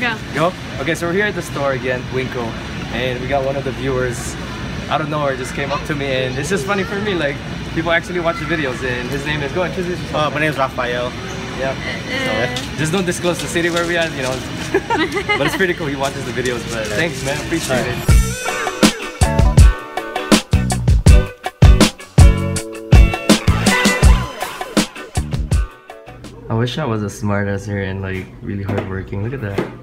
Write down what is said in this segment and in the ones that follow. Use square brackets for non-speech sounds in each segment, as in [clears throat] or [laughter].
Go. Go? Okay, so we're here at the store again, WinCo, and we got one of the viewers out of nowhere just came up to me, and it's just funny for me, like, people actually watch the videos, and his name is, go introduce yourself. Uh, my name is Rafael. Yeah. So, just don't disclose the city where we are, you know. [laughs] but it's pretty cool, he watches the videos, but thanks, man, appreciate it. I wish I was as smart as her and like really hardworking. Look at that.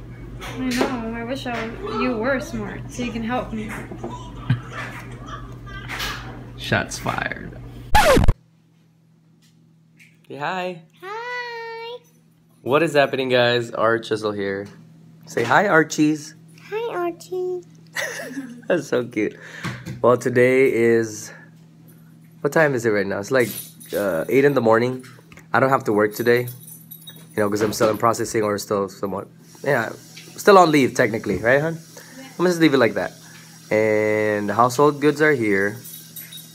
I know. I wish I was, you were smart so you can help me. Shots fired. Say hi. Hi. What is happening, guys? ARCHIEzzle here. Say hi, Archies. Hi, Archie. [laughs] That's so cute. Well, today is. What time is it right now? It's like uh, 8 in the morning. I don't have to work today. You know, because I'm still in processing or still somewhat. Yeah, still on leave, technically, right, hon? I'm gonna just leave it like that. And the household goods are here.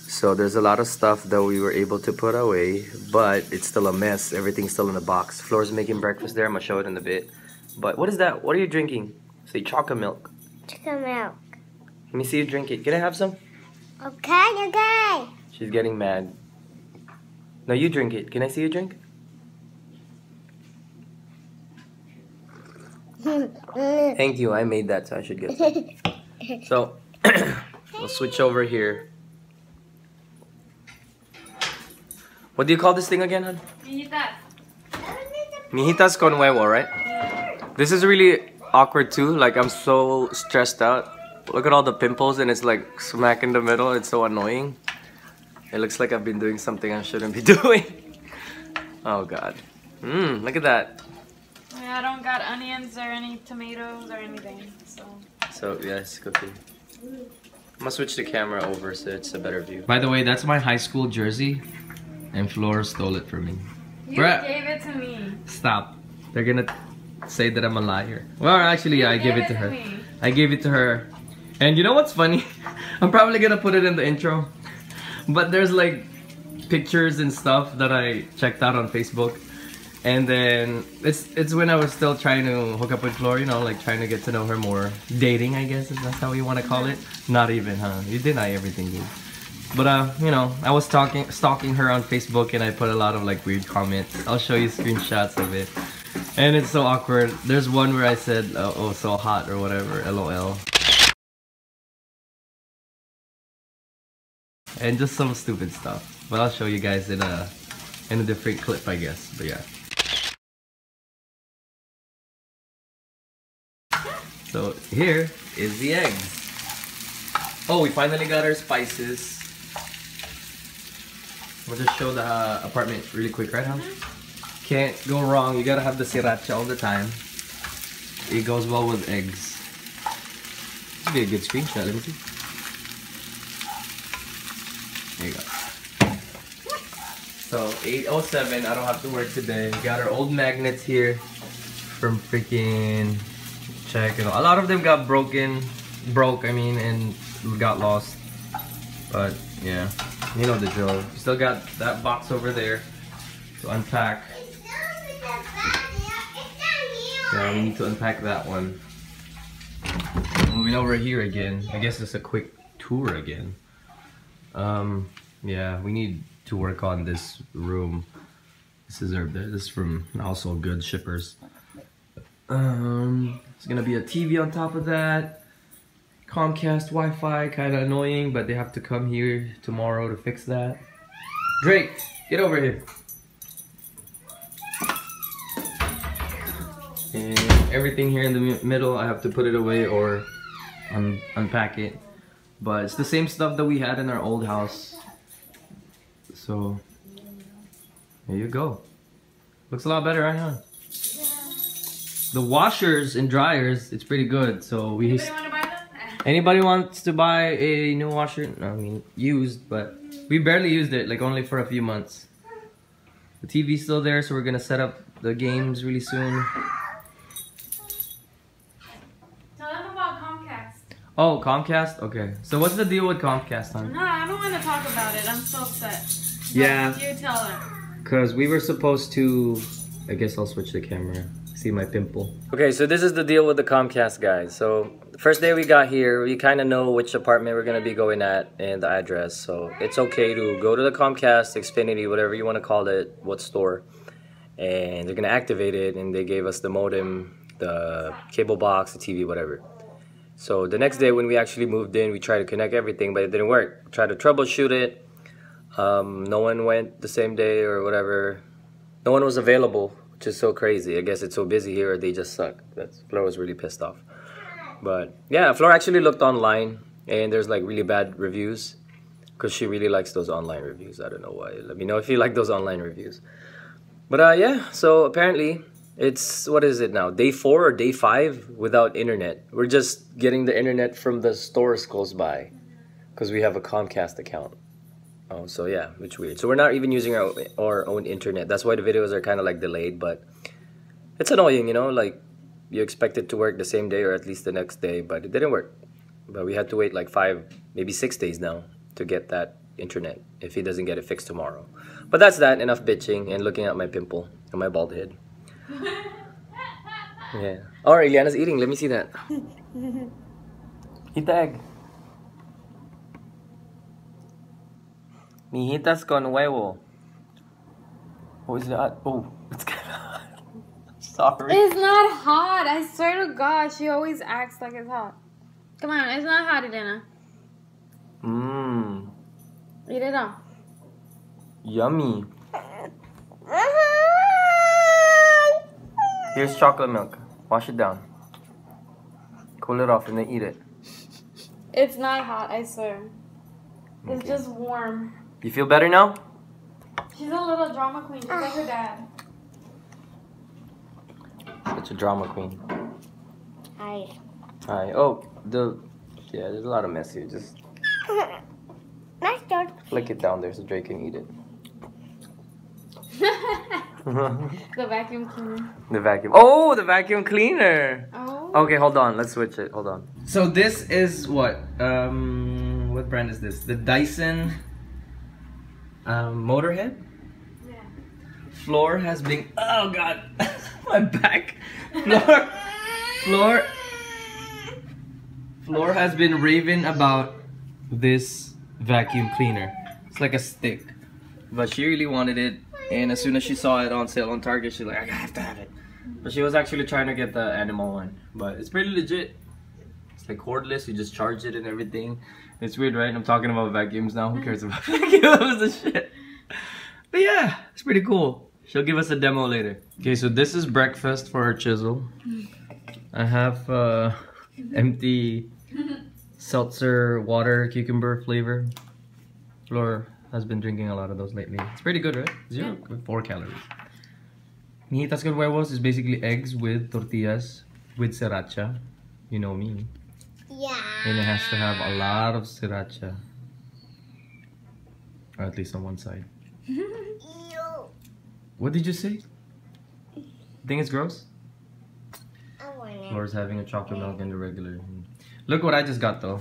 So there's a lot of stuff that we were able to put away, but it's still a mess. Everything's still in the box. Flor's making breakfast there. I'm gonna show it in a bit. But what is that? What are you drinking? Say chocolate milk. Chicken milk. Let me see you drink it. Can I have some? Okay, okay. She's getting mad. No, you drink it. Can I see you drink? Thank you. I made that, so I should get some. So, [clears throat] we'll switch over here. What do you call this thing again, hon? Mijitas con huevo, right? This is really awkward too. Like, I'm so stressed out. Look at all the pimples, and it's like smack in the middle. It's so annoying. It looks like I've been doing something I shouldn't be [laughs] doing. oh god. Mmm, look at that. Yeah, I don't got onions or any tomatoes or anything. So. So yes, cookie. I'm gonna switch the camera over so it's a better view. By the way, that's my high school jersey, and Flora stole it from me. You Bruh. gave it to me. Stop. They're gonna say that I'm a liar. Well, actually, yeah, I You gave it to her. me. I gave it to her. And you know what's funny? [laughs] I'm probably gonna put it in the intro. But there's like pictures and stuff that I checked out on Facebook. And then it's it's when I was still trying to hook up with Flora, you know, like trying to get to know her more. Dating, I guess, is that's how you want to call it. Not even, huh? You deny everything, dude. But uh, you know, I was talking stalking her on Facebook and I put a lot of like weird comments. I'll show you screenshots of it. And it's so awkward. There's one where I said, oh, oh so hot or whatever, lol. And just some stupid stuff. But I'll show you guys in a in a different clip, I guess. But yeah. So here is the eggs. Oh, we finally got our spices. We'll just show the uh, apartment really quick, right, huh? Can't go wrong. You gotta have the sriracha all the time. It goes well with eggs. This would be a good screenshot. Let me see. There you go. So 807. I don't have to work today. We got our old magnets here from freaking check. You know, a lot of them got broken, broke. I mean, and got lost. But yeah, you know the drill. Still got that box over there to unpack. Yeah, we need to unpack that one. Moving over here again. I guess it's a quick tour again. Um, yeah, we need to work on this room. This is our this is from also good shippers. Um, it's gonna be a TV on top of that. Comcast Wi-Fi, kind of annoying, but they have to come here tomorrow to fix that. Drake, get over here. And everything here in the middle, I have to put it away or un unpack it. But it's the same stuff that we had in our old house. So, there you go. Looks a lot better, right, huh? The washers and dryers, it's pretty good. So we Anybody want to buy them? [laughs] Anybody wants to buy a new washer? No, I mean used, but we barely used it, like only for a few months. The TV's still there, so we're gonna set up the games really soon. Tell them about Comcast. Oh, Comcast? Okay. So what's the deal with Comcast, hon? No, I don't want to talk about it. I'm so upset. Yeah. You tell them. Cause we were supposed to I guess I'll switch the camera. See my pimple. Okay, so this is the deal with the Comcast guys. So first day we got here, we kind of know which apartment we're gonna be going at and the address. So it's okay to go to the Comcast, Xfinity, whatever you want to call it, what store, and they're gonna activate it. And they gave us the modem, the cable box, the TV, whatever. So the next day when we actually moved in, we tried to connect everything, but it didn't work. Tried to troubleshoot it. Um, no one went the same day or whatever. No one was available is so crazy. I guess it's so busy here, they just suck. That's Flora was really pissed off. But yeah, Flora actually looked online, and there's like really bad reviews, because she really likes those online reviews. I don't know why. Let me know if you like those online reviews. But uh, yeah, so apparently it's what is it now? Day four or day five without internet. We're just getting the internet from the stores close by, because we have a Comcast account. Oh, so yeah, it's weird. So we're not even using our our own internet. That's why the videos are kind of like delayed. But it's annoying, you know. Like you expect it to work the same day or at least the next day, but it didn't work. But we had to wait like five, maybe six days now to get that internet if he doesn't get it fixed tomorrow. But that's that. Enough bitching and looking at my pimple and my bald head. [laughs] yeah. Oh, Eliana's eating. Let me see that. [laughs] Eat the egg. Mijitas con huevo. What is that? Oh, it's kind of hot. [laughs] Sorry. It's not hot. I swear to God, she always acts like it's hot. Come on, it's not hot, Elena. Mmm. Eat it all. Yummy. [laughs] Here's chocolate milk. Wash it down. Cool it off and then eat it. It's not hot, I swear. It's Okay. just warm. You feel better now? She's a little drama queen, just like her dad. Such a drama queen. Hi. Alright. Oh, the yeah. There's a lot of mess here. Just [laughs] Nice dog. flick it down there so Drake can eat it. [laughs] the vacuum cleaner. the vacuum. Oh, the vacuum cleaner. Oh. Okay, hold on. Let's switch it. Hold on. So this is what? Um, what brand is this? The Dyson um, Motorhead. Yeah. Flor has been. Oh God, [laughs] my back. Flor. Flor. Flor has been raving about this vacuum cleaner. It's like a stick, but she really wanted it. And as soon as she saw it on sale on Target, she's like, I have to have it. But she was actually trying to get the animal one. But it's pretty legit. It's like cordless, you just charge it and everything. It's weird, right? I'm talking about vacuums now. Who cares about [laughs] vacuums and shit? But yeah, it's pretty cool. She'll give us a demo later. Okay, so this is breakfast for ARCHIEzzle. I have uh, [laughs] empty [laughs] seltzer water cucumber flavor. Flor has been drinking a lot of those lately. It's pretty good, right? Zero, four calories. Mijitas con huevos is basically eggs with tortillas with sriracha. You know me. Yeah. And it has to have a lot of sriracha. Or at least on one side. What did you say? Think it's gross? I want. Laura's having a chocolate milk and the regular. Look what I just got though.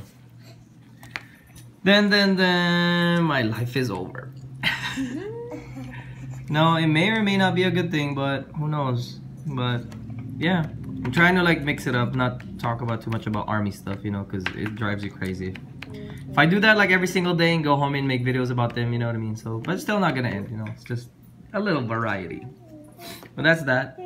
Then, then, then, my life is over. [laughs] no, it may or may not be a good thing, but who knows? But yeah, I'm trying to like mix it up, not talk about too much about army stuff, you know, because it drives you crazy. If I do that like every single day and go home and make videos about them, you know what I mean? So, but it's still not gonna end, you know. It's just a little variety. But that's that.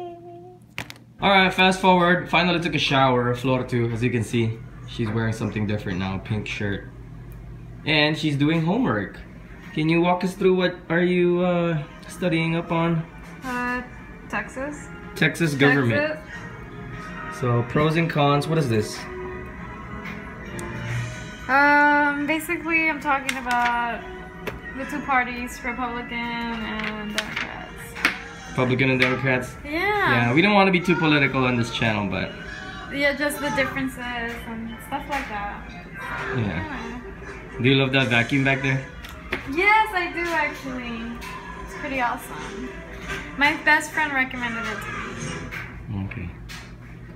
Alright, fast forward. Finally took a shower. Flor too, as you can see. She's wearing something different now, pink shirt. And she's doing homework. Can you walk us through what are you uh, studying up on? Uh, Texas. Texas government. Texas. So pros and cons. What is this? Um, basically, I'm talking about the two parties, Republican and Democrats. Republican and Democrats. Yeah. Yeah, we don't want to be too political on this channel, but Yeah, just the differences and stuff like that. yeah. Do you love that vacuum back there? Yes, I do actually. It's pretty awesome. My best friend recommended it to me.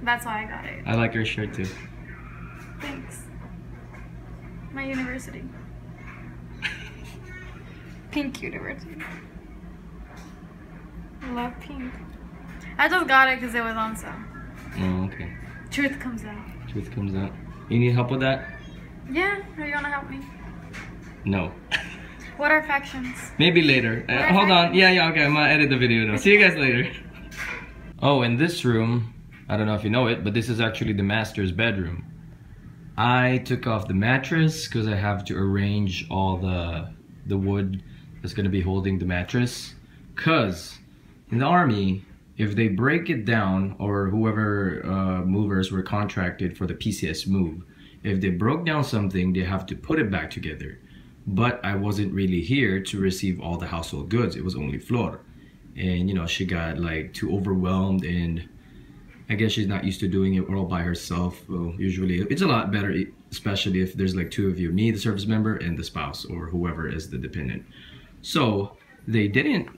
That's why I got it. I like your shirt too. Thanks. My university. Pink University. I love pink. I just got it because it was on sale. Oh, okay. Truth comes out. Truth comes out. You need help with that? Yeah, are you gonna help me? No. [laughs] What are factions? Maybe later. Uh, hold I? on. Yeah, yeah, okay. I'm gonna edit the video now. See you guys later. Oh, in this room, I don't know if you know it, but this is actually the master's bedroom. I took off the mattress because I have to arrange all the the wood that's gonna be holding the mattress. Cause in the army, if they break it down or whoever uh, movers were contracted for the PCS move, if they broke down something, they have to put it back together. But I wasn't really here to receive all the household goods. It was only Flor. And you know, she got like too overwhelmed and I guess she's not used to doing it all by herself. Well, usually it's a lot better, especially if there's like two of you, me, the service member, and the spouse, or whoever is the dependent. So they didn't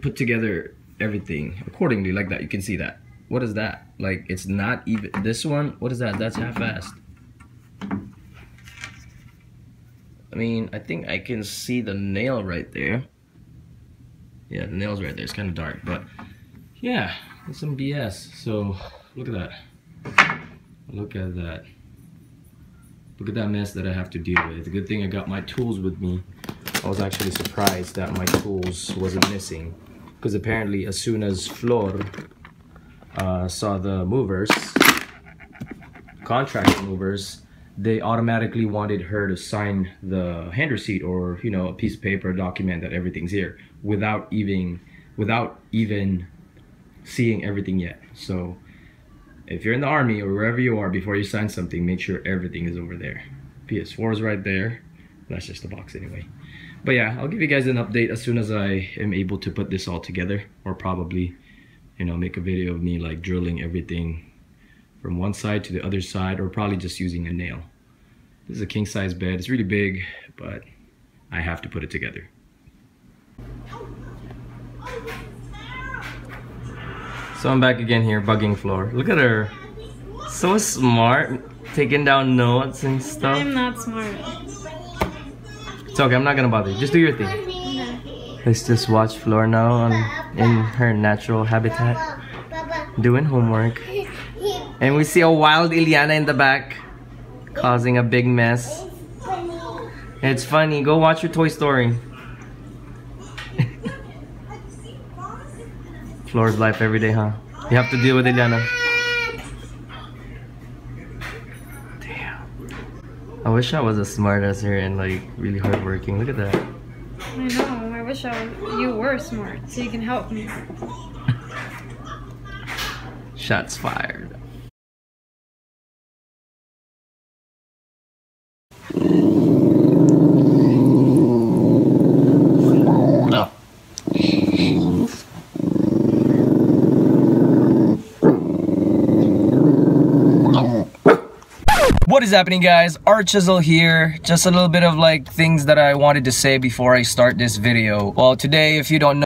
put together everything accordingly like that. You can see that. What is that? Like it's not even this one. What is that? That's half-assed. I mean, I think I can see the nail right there. Yeah, the nail's right there. It's kind of dark, but yeah, it's some BS. So look at that. Look at that. Look at that mess that I have to deal with. The good thing I got my tools with me. I was actually surprised that my tools wasn't missing. Because apparently as soon as Flor uh, saw the movers, contract movers, they automatically wanted her to sign the hand receipt or you know a piece of paper document that everything's here without even without even seeing everything yet so if you're in the army or wherever you are before you sign something make sure everything is over there ps4 is right there that's just the box anyway but yeah i'll give you guys an update as soon as i am able to put this all together or probably you know make a video of me like drilling everything from one side to the other side or probably just using a nail. This is a king size bed. It's really big, but I have to put it together. So I'm back again here bugging Flor. Look at her. So smart. Taking down notes and stuff. I'm not smart. It's okay, I'm not gonna bother you. Just do your thing. Let's just watch Flor now on, in her natural habitat. Doing homework. And we see a wild Iliana in the back. Causing a big mess. It's funny. Go watch your Toy Story. Flor's life every day, huh? You have to deal with Iliana. Damn. I wish I was as smart as her and like really hardworking. Look at that. I know. I wish I was, you were smart so you can help me. [laughs] Shots fired. No. What is happening guys? ARCHIEzzle here. Just a little bit of like things that I wanted to say before I start this video. Well today if you don't know